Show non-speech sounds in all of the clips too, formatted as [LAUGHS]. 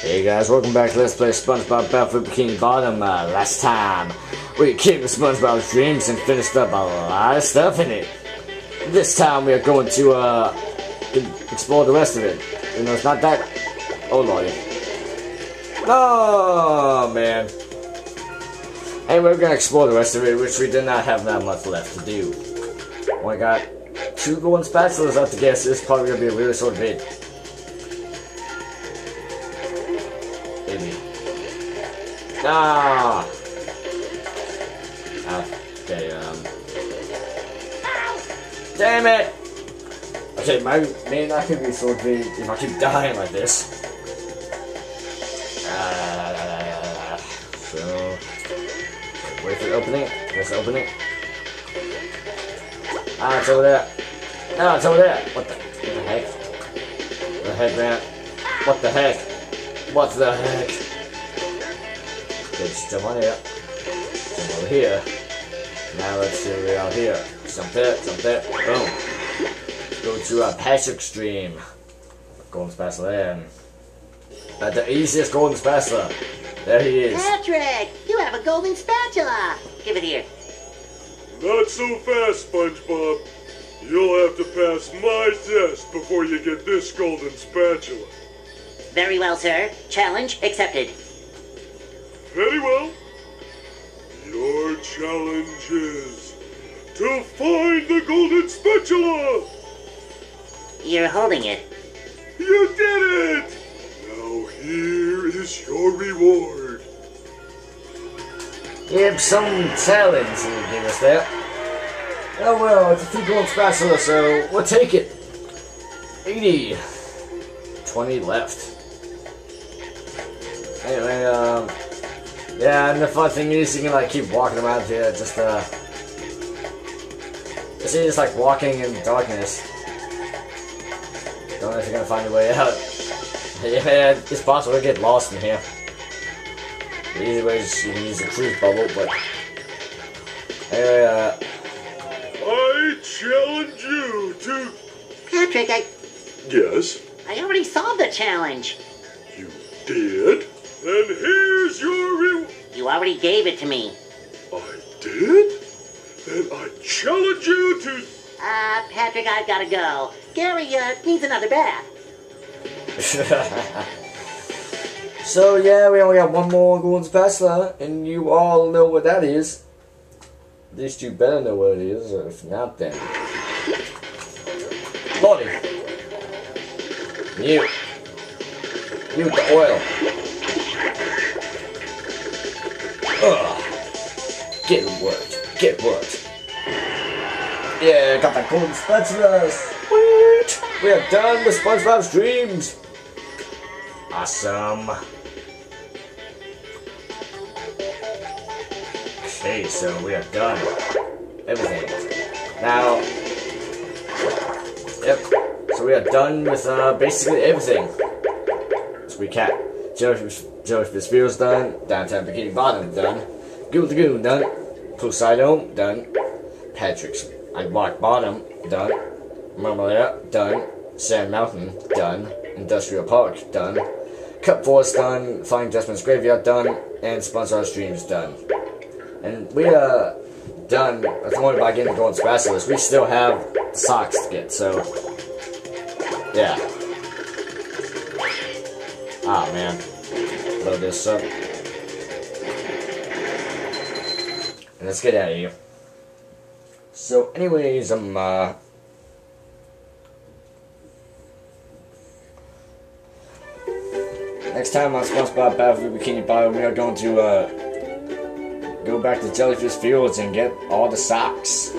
Hey guys, welcome back to Let's Play SpongeBob Battle for Bikini Bottom. Uh, last time, we came to SpongeBob's dreams and finished up a lot of stuff in it. This time, we are going to uh, explore the rest of it. You know, it's not that... Oh lordy. Oh, man. And we're gonna explore the rest of it, which we did not have that much left to do. I got two golden spatulas left to guess. This is probably gonna be a really short vid. Ah! Okay, um... Damn it! Okay, my may not gonna be so big if I keep dying like this. Uh, so... Wait for the opening. Let's open it. Ah, it's over there. No, it's over there. What the, what the heck? What the heck, man? What the heck? What the heck? Okay, just jump on here. Jump over here. Now let's see where we are here. Jump there, jump there. Boom. Go to a Patrick's dream. Golden spatula there. At the easiest golden spatula. There he is. Patrick, you have a golden spatula. Give it here. Not so fast, SpongeBob. You'll have to pass my test before you get this golden spatula. Very well, sir. Challenge accepted. Very well. Your challenge is to find the golden spatula. You're holding it. You did it! Now here is your reward. Yep, some challenge you give us there. Oh well, it's a few gold spatula, so we'll take it. 80. 20 left. Anyway, um... Yeah, and the fun thing is you can like keep walking around here, just uh... It's just like walking in darkness. Don't know if you're gonna find your way out. [LAUGHS] Yeah, it's possible to get lost in here. The easy way is you can use the cruise bubble, but... Anyway, uh... I challenge you to. Patrick, I, Yes, I already solved the challenge. you did. Then here's your reward. You already gave it to me. I did? Then I challenge you to. Uh, Patrick, I've gotta go. Gary, uh, needs another bath. [LAUGHS] so yeah, we only got one more golden spatula, and you all know what that is. At least you better know what it is, or if not then. Lordy! You! You the oil! Ugh! Get worked! Get worked! Yeah, got that golden spatula! Sweet! We are done with SpongeBob's dreams! Awesome! Okay, so we are done. Everything. Now, yep. So we are done with uh, basically everything. Let's recap. Jellyfish, Jellyfish Sphere's done. Downtown Bikini Bottom done. Goo Lagoon done. Poseidome done. Patrick's Rock Bottom done. Mermalair done. Sand Mountain done. Industrial Park done. Kelp Forest done. Flying Dutchman's Graveyard done. And Sponsor Streams done. And we are done with only by getting the golden spatulas. We still have socks to get, so yeah. Ah man. Load this up. And let's get out of here. So anyways, I'm uh Next time on SpongeBob Battle for Bikini Bottom, we are going to uh go back to Jellyfish Fields and get all the socks.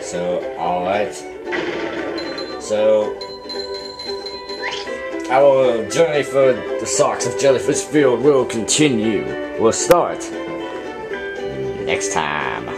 So, alright. So, our journey for the socks of Jellyfish Field will continue. We'll start next time.